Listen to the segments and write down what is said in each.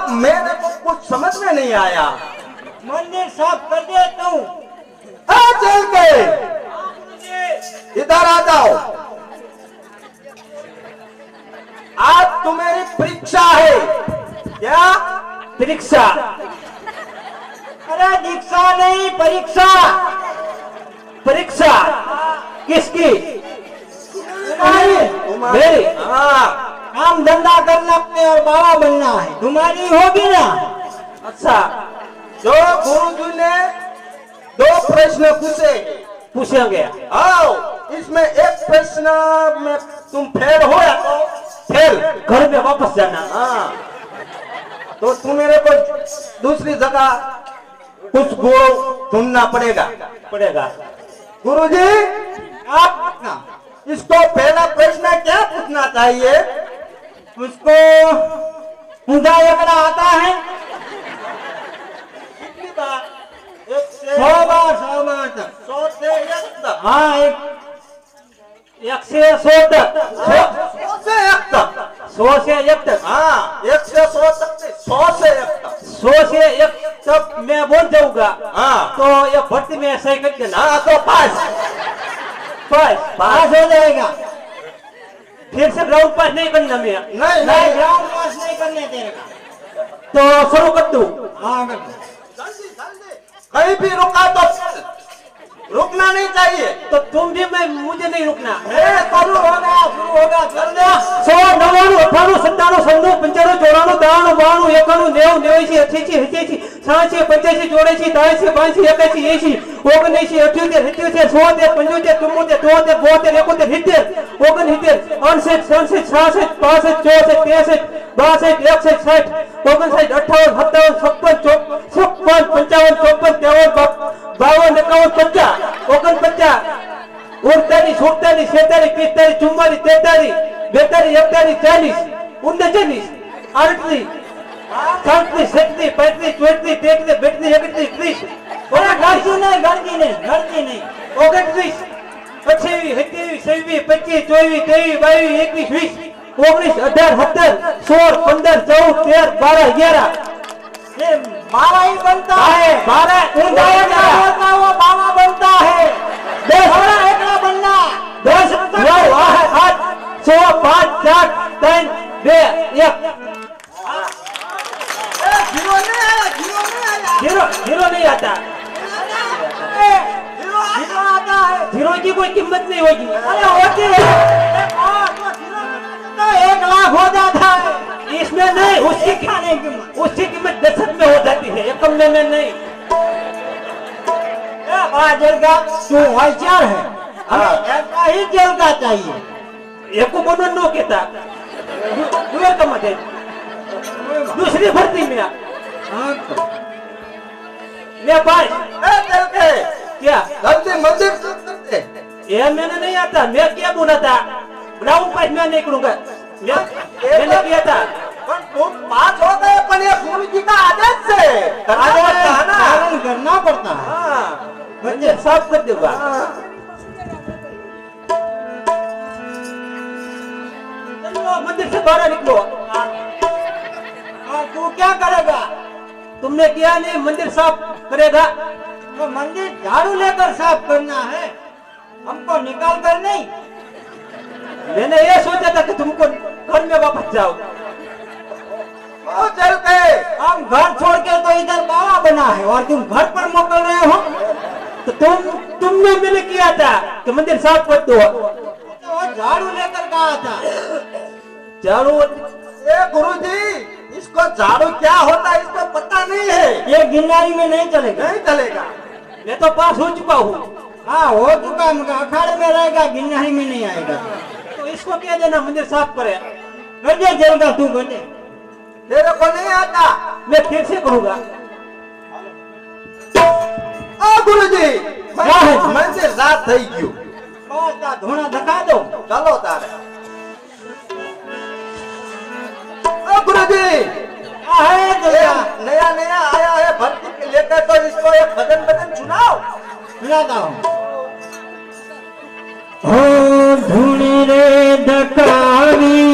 आप मेरे को कुछ समझ में नहीं आया। मंदिर साफ़ कर दे तू। आ चल के। इधर आ जाओ। आज तुम्हारी परीक्षा है। क्या? परीक्षा। अरे दीक्षा नहीं परीक्षा। परीक्षा। किसकी? तुम्हारी। मेरी। हाँ। काम धंधा करना अपने और बाबा बनना है। तुम्हारी होगी ना। अच्छा जो गुरुजी ने दो प्रश्न पूछे। पूछेंगे आओ इसमें एक प्रश्न में तुम फेल हो या तो फेल। घर में वापस जाना। हाँ। तो तुम मेरे को दूसरी जगह कुछ गुरु ढूंढना पड़ेगा। पड़ेगा। गुरुजी आप इसको पहला प्रश्न क्या पूछना चाहिए? उसको आता है। कितनी बार? एक से सौ बार सौ बार तक सौ से एक तक। हाँ एक एक से सौ तक। सौ- सौ एक तक। सौ से एक तक। हाँ एक से सौ तक सौ से एक तक। सौ से एक तक मैं बोल जाऊँगा। हाँ। तो ये भर्ती में सही कर देना हाँ तो पास पास पास हो जाएगा। फिर से ग्राउंड पास नहीं बनना मेरा नहीं नहीं ग्राउंड पास नहीं बनने तेरे का तो शुरू कर दूं हां कर जल्दी जल्दी कहीं भी रुका तो रुकना नहीं चाहिए तो तुम भी मैं मुझे नहीं रुकना शुरू होगा शुरू होगा चल दो सौ नवाणु अठाणु सत्ताणु सन्नू पंचाणु चौराणु दाणु बाणु एकाणु नेव नेवासी अठासी हिचासी છ્યાસી પંચ્યાસી ચોર્યાસી ત્યાસી પાંચસી એકાસી એસી ઓગણએસી અઠ્યોતેર સિત્યોતેર છોતેર પંચોતેર ચુમ્મોતેર તોતેર બોતેર એકોતેર સિત્તેર ઓગણસિત્તેર અડસઠ સડસઠ છાસઠ પાસઠ ચોસઠ ત્રેસઠ બાસઠ એકસઠ સાઠ ઓગણસાઠ અઠાવન સત્તાવન છપ્પન છપ્પન પંચાવન ચોપન ત્રેવન બાવન એકાવન પચાસ ઓગણપચાસ ઉડતાલીસ સુડતાલીસ છેતાલીસ પિસ્તાલીસ ચુમ્માલીસ તેતાલીસ બેતાલીસ એકતાલીસ ચાલીસ ઉનચાલીસ આડત્રીસ સાડત્રીસ સત્રીસ પાંત્રીસ ચોત્રીસ તેત્રીસ બેત્રીસ એકત્રીસ ત્રીસ ગણતી નહીં ગણતી નહીં ગણતી નહીં ઓગણત્રીસ અઠ્યાવીસ સત્યાવીસ છવ્વીસ પચીસ ચોવીસ ત્રેવીસ બાવીસ એકવીસ વીસ ઓગણીસ અઢાર સત્તર સોળ પંદર ચૌદ તેર બાર અગિયાર बारह ही बनता है है ज़ीरो की कोई कीमत नहीं होगी। अरे होती है। तो एक लाख हो जाता है। इसमें नहीं उसकी खाने की उसकी कीमत दशक में हो जाती है एकम में में नहीं तू होशियार है। हमें ऐसा ही जेल का चाहिए। एक को बनन नो का है। दूसरी भर्ती में पास ए, क्या? जल्दी मंदिर ये मैंने नहीं आता मैं क्या बोला था ग्राउंड पास मैं नहीं करूँगा मैं मैंने किया था पर तुम पास हो गए पर ये गुरु जी का आदेश से करना पड़ता है ना करना पड़ता है हाँ बच्चे साफ़ कर दूँगा। चलो मंदिर से बाहर निकलो तू क्या करेगा तुमने किया नहीं मंदिर साफ़ करेगा तो मंदिर झाड़ू लेकर साफ़ करना है हमको निकाल कर नहीं। मैंने ये सोचा था कि तुमको घर में वापस जाओ ओ चल के। हम घर छोड़ के तो इधर बाबा बना है और तुम घर पर मोकल रहे हो। तो तुम तुमने मैंने किया था कि मंदिर साफ़ कर दो। तो झाड़ू लेकर कहा था। झाड़ू? गुरु जी इसको झाड़ू क्या होता है इसको पता नहीं है। ये गिरनारी में नहीं चलेगा। नहीं चलेगा। मैं तो पास हो चुका हूँ। हाँ हो चुका है मगर अखाड़े में रहेगा गिरनारी में नहीं आएगा तो इसको कह देना मंदिर साफ करे कर दे जेल का तू कर दे तेरे को नहीं आता मैं फिर से करूंगा ओ गुरु जी क्या है? मंदिर रात થઈ ગયું बस आ, धोना धका दो चलो तारे ओ गुरु जी क्या है ये तेरा? नया नया आया है भर्ती के लेकर तो भजन भजन सुनाओ ગાતા હો ધૂણી રે દકાવી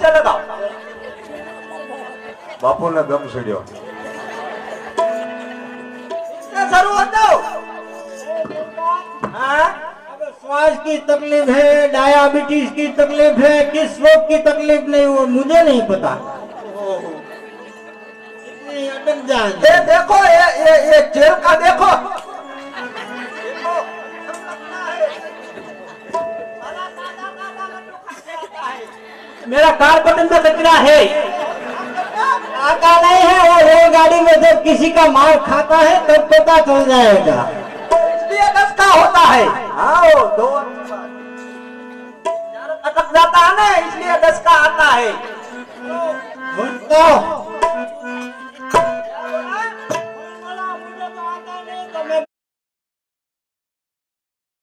लगाओ फिर से लगाओ બાપુને દમ સડ્યો શરૂ હતો हाँ अब श्वास की तकलीफ है डायबिटीज की तकलीफ है किस रोग की तकलीफ नहीं वो मुझे नहीं पता इतनी अटक जान ये देखो ये ये ये जेल का देखो देखो मेरा कार बटन का कचरा है। आता नहीं है, वो रेलगाड़ी में जब किसी का मार खाता है, तब पता चल जाएगा। दस का होता है। आओ, दो अटक जाता है ना, इसलिए दस का आता है। तो